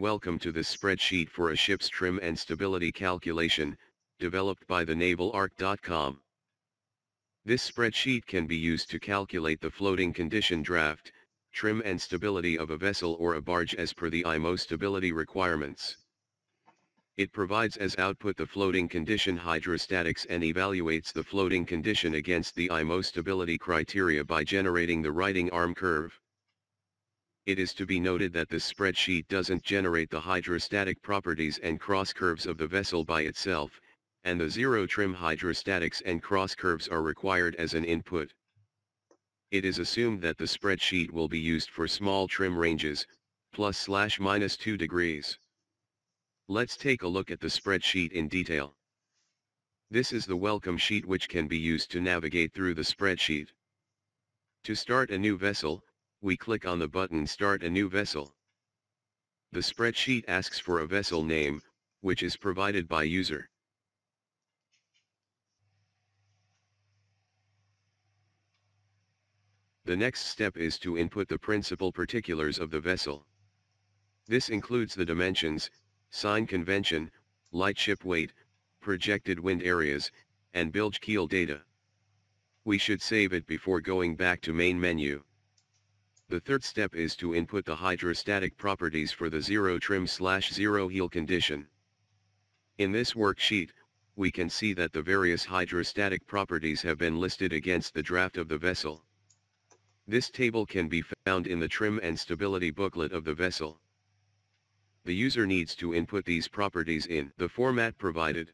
Welcome to this spreadsheet for a ship's trim and stability calculation, developed by the NavalArch.com. This spreadsheet can be used to calculate the floating condition draft, trim and stability of a vessel or a barge as per the IMO stability requirements. It provides as output the floating condition hydrostatics and evaluates the floating condition against the IMO stability criteria by generating the righting arm curve. It is to be noted that this spreadsheet doesn't generate the hydrostatic properties and cross curves of the vessel by itself, and the zero trim hydrostatics and cross curves are required as an input. It is assumed that the spreadsheet will be used for small trim ranges, plus slash minus 2 degrees. Let's take a look at the spreadsheet in detail. This is the welcome sheet which can be used to navigate through the spreadsheet. To start a new vessel, we click on the button Start a new vessel. The spreadsheet asks for a vessel name, which is provided by user. The next step is to input the principal particulars of the vessel. This includes the dimensions, sign convention, lightship weight, projected wind areas, and bilge keel data. We should save it before going back to main menu. The third step is to input the hydrostatic properties for the zero trim slash zero heel condition. In this worksheet, we can see that the various hydrostatic properties have been listed against the draft of the vessel. This table can be found in the trim and stability booklet of the vessel. The user needs to input these properties in the format provided.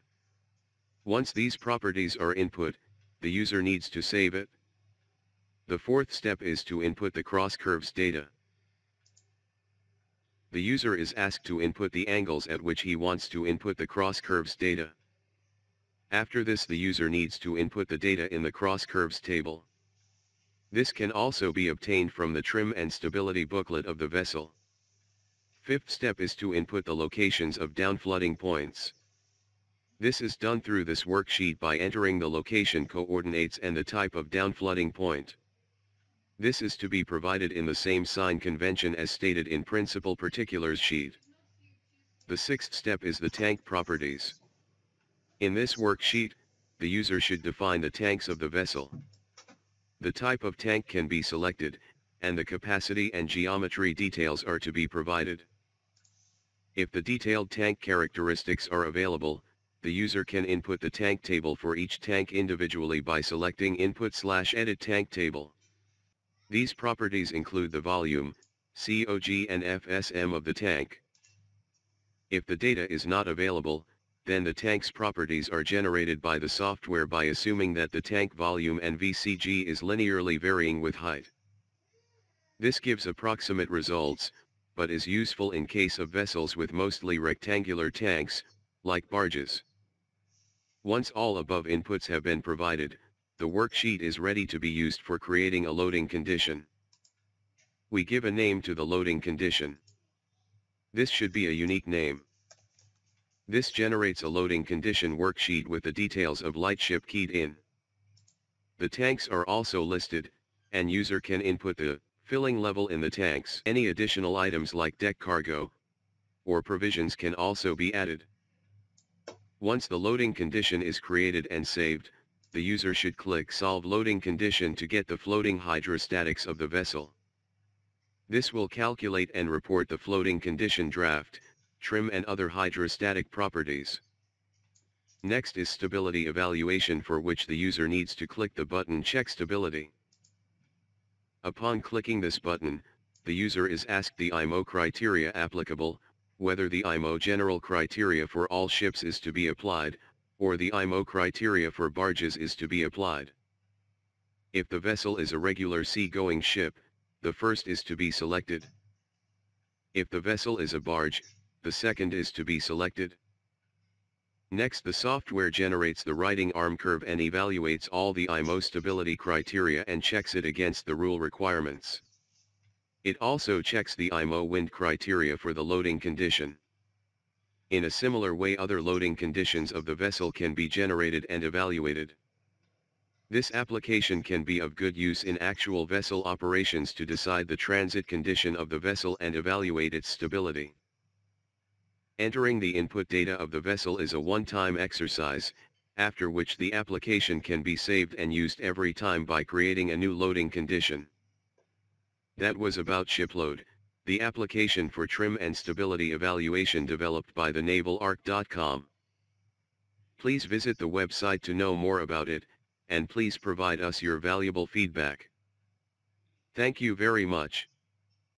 Once these properties are input, the user needs to save it. The fourth step is to input the cross curves data. The user is asked to input the angles at which he wants to input the cross curves data. After this the user needs to input the data in the cross curves table. This can also be obtained from the trim and stability booklet of the vessel. Fifth step is to input the locations of downflooding points. This is done through this worksheet by entering the location coordinates and the type of downflooding point. This is to be provided in the same sign convention as stated in Principal Particulars sheet. The sixth step is the tank properties. In this worksheet, the user should define the tanks of the vessel. The type of tank can be selected, and the capacity and geometry details are to be provided. If the detailed tank characteristics are available, the user can input the tank table for each tank individually by selecting Input slash Edit Tank Table. These properties include the volume, COG and FSM of the tank. If the data is not available, then the tank's properties are generated by the software by assuming that the tank volume and VCG is linearly varying with height. This gives approximate results, but is useful in case of vessels with mostly rectangular tanks, like barges. Once all above inputs have been provided, the worksheet is ready to be used for creating a loading condition. We give a name to the loading condition. This should be a unique name. This generates a loading condition worksheet with the details of lightship keyed in. The tanks are also listed, and user can input the filling level in the tanks. Any additional items like deck cargo or provisions can also be added. Once the loading condition is created and saved, the user should click Solve Loading Condition to get the floating hydrostatics of the vessel. This will calculate and report the floating condition draft, trim and other hydrostatic properties. Next is stability evaluation for which the user needs to click the button Check Stability. Upon clicking this button, the user is asked the IMO criteria applicable, whether the IMO general criteria for all ships is to be applied, or the IMO criteria for barges is to be applied. If the vessel is a regular sea-going ship, the first is to be selected. If the vessel is a barge, the second is to be selected. Next the software generates the righting arm curve and evaluates all the IMO stability criteria and checks it against the rule requirements. It also checks the IMO wind criteria for the loading condition. In a similar way other loading conditions of the vessel can be generated and evaluated. This application can be of good use in actual vessel operations to decide the transit condition of the vessel and evaluate its stability. Entering the input data of the vessel is a one-time exercise, after which the application can be saved and used every time by creating a new loading condition. That was about ShipLoad, the application for trim and stability evaluation developed by the NavalArch.com. Please visit the website to know more about it, and please provide us your valuable feedback. Thank you very much.